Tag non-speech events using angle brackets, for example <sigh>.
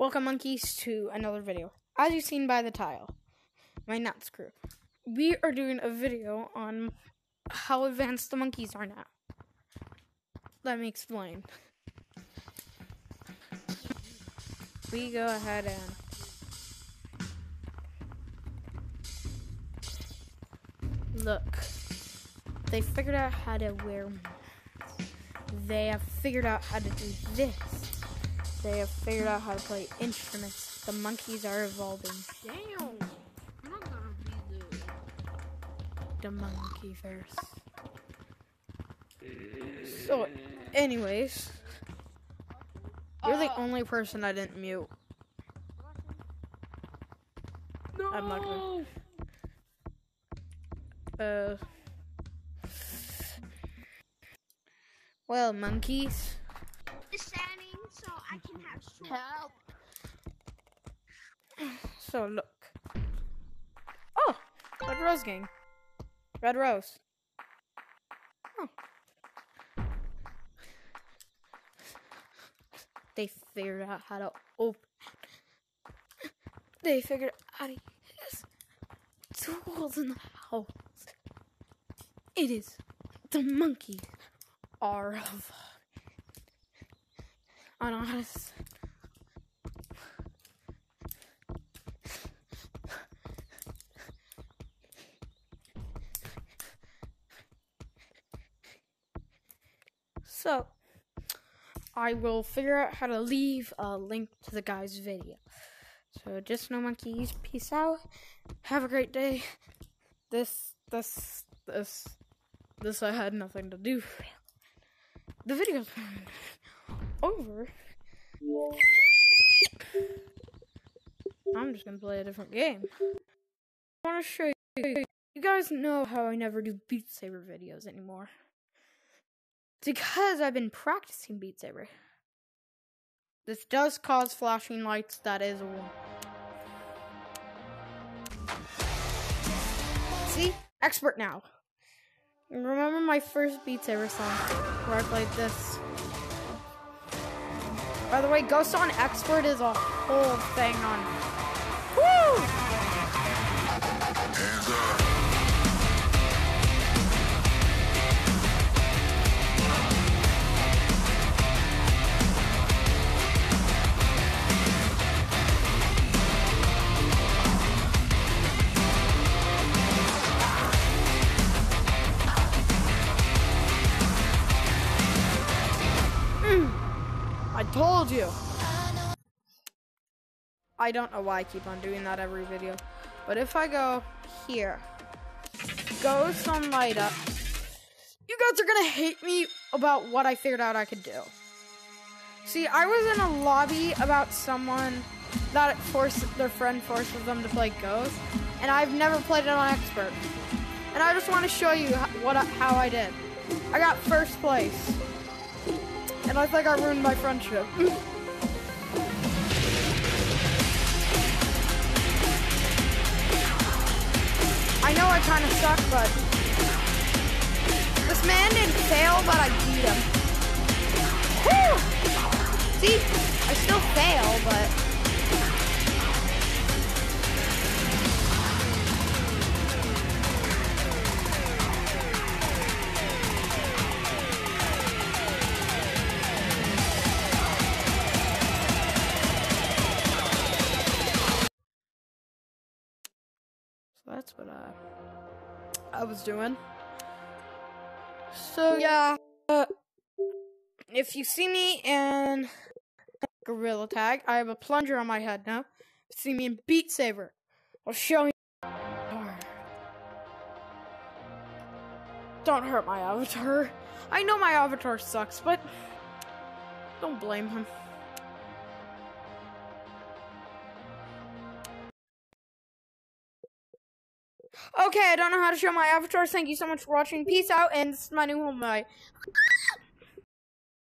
Welcome, monkeys, to another video. As you've seen by the title, my nuts crew. We are doing a video on how advanced the monkeys are now. Let me explain. We go ahead and look. They figured out how to wear masks. They have figured out how to do this. They have figured out how to play instruments. The monkeys are evolving. Damn. I'm not gonna be the. The monkey verse. So, anyways, you're the Uh, only person I didn't mute. No. I'm not gonna- Uh. Well, monkeys. standing so I can have short. Help. <sighs> So look. Oh, Red Rose Gang. Red Rose. Oh. They figured out how to open. They figured out use tools in the house. It is the monkeys are of. I don't know how to. s- So, I will figure out how to leave a link to the guy's video. So, just no monkeys. Peace out. Have a great day. This, this, this, this I had nothing to do. The video's over. I'm just gonna play a different game. I want to show you. You guys know how I never do Beat Saber videos anymore. It's because I've been practicing Beat Saber. This does cause flashing lights, that is a warning. See? Expert now. Remember my first Beat Saber song where I played this? By the way, Ghost on Expert is a whole thing on. Woo! I told you. I don't know why I keep on doing that every video. But if I go here, go some light up, you guys are gonna hate me about what I figured out I could do. See, I was in a lobby about someone that forced their friend forces them to play Ghost, and I've never played it on expert. And I just want to show you what how I did. I got first place. And I think I ruined my friendship. I know I kind of suck, but this man didn't fail, but I beat him. Woo! See, I still fail, but that's what I I was doing. So yeah, uh, if you see me in Gorilla Tag, I have a plunger on my head now. See me in Beat Saber. I'll show you. Don't hurt my avatar. I know my avatar sucks, but don't blame him. Okay, I don't know how to show my avatars. Thank you so much for watching. Peace out, and this is my new home. Bye.